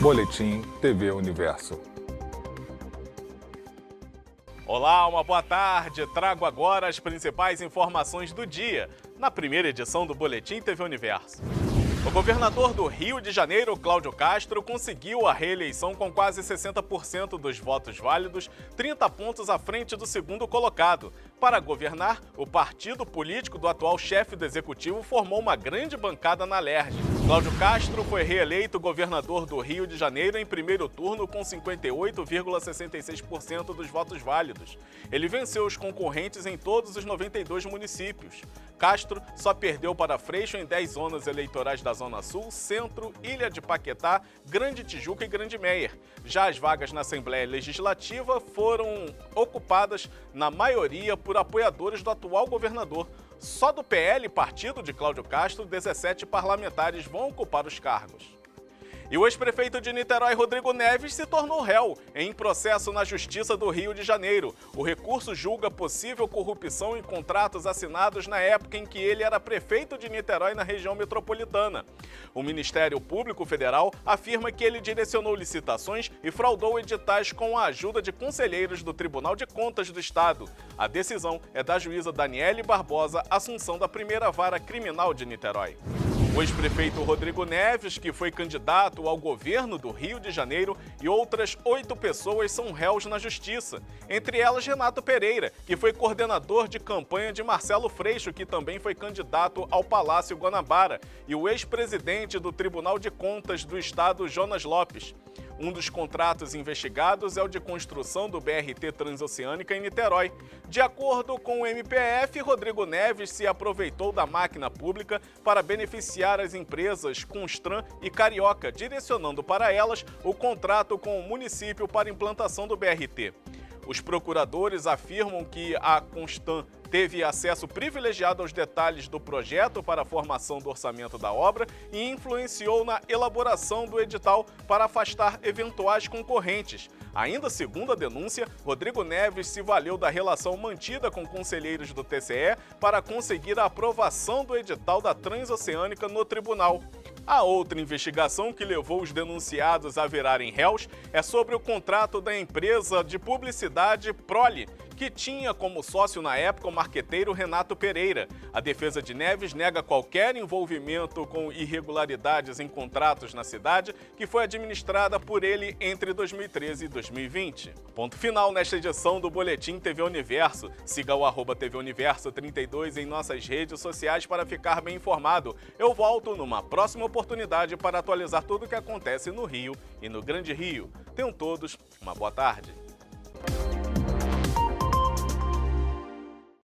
Boletim TV Universo. Olá, uma boa tarde. Trago agora as principais informações do dia, na primeira edição do Boletim TV Universo. O governador do Rio de Janeiro, Cláudio Castro, conseguiu a reeleição com quase 60% dos votos válidos, 30 pontos à frente do segundo colocado. Para governar, o partido político do atual chefe do executivo formou uma grande bancada na LERJ. Cláudio Castro foi reeleito governador do Rio de Janeiro em primeiro turno com 58,66% dos votos válidos. Ele venceu os concorrentes em todos os 92 municípios. Castro só perdeu para Freixo em 10 zonas eleitorais da Zona Sul, Centro, Ilha de Paquetá, Grande Tijuca e Grande Meier. Já as vagas na Assembleia Legislativa foram ocupadas, na maioria, por apoiadores do atual governador. Só do PL, partido de Cláudio Castro, 17 parlamentares vão ocupar os cargos. E o ex-prefeito de Niterói, Rodrigo Neves, se tornou réu em processo na Justiça do Rio de Janeiro. O recurso julga possível corrupção em contratos assinados na época em que ele era prefeito de Niterói na região metropolitana. O Ministério Público Federal afirma que ele direcionou licitações e fraudou editais com a ajuda de conselheiros do Tribunal de Contas do Estado. A decisão é da juíza Daniele Barbosa, Assunção da Primeira Vara Criminal de Niterói. O ex-prefeito Rodrigo Neves, que foi candidato ao governo do Rio de Janeiro, e outras oito pessoas são réus na justiça. Entre elas, Renato Pereira, que foi coordenador de campanha de Marcelo Freixo, que também foi candidato ao Palácio Guanabara, e o ex-presidente do Tribunal de Contas do Estado, Jonas Lopes. Um dos contratos investigados é o de construção do BRT Transoceânica em Niterói. De acordo com o MPF, Rodrigo Neves se aproveitou da máquina pública para beneficiar as empresas Constran e Carioca, direcionando para elas o contrato com o município para implantação do BRT. Os procuradores afirmam que a Constan teve acesso privilegiado aos detalhes do projeto para a formação do orçamento da obra e influenciou na elaboração do edital para afastar eventuais concorrentes. Ainda segundo a denúncia, Rodrigo Neves se valeu da relação mantida com conselheiros do TCE para conseguir a aprovação do edital da Transoceânica no tribunal. A outra investigação que levou os denunciados a virarem réus é sobre o contrato da empresa de publicidade Prole, que tinha como sócio na época o marqueteiro Renato Pereira. A defesa de Neves nega qualquer envolvimento com irregularidades em contratos na cidade, que foi administrada por ele entre 2013 e 2020. Ponto final nesta edição do Boletim TV Universo. Siga o arroba TV Universo 32 em nossas redes sociais para ficar bem informado. Eu volto numa próxima oportunidade para atualizar tudo o que acontece no Rio e no Grande Rio. Tenham todos uma boa tarde.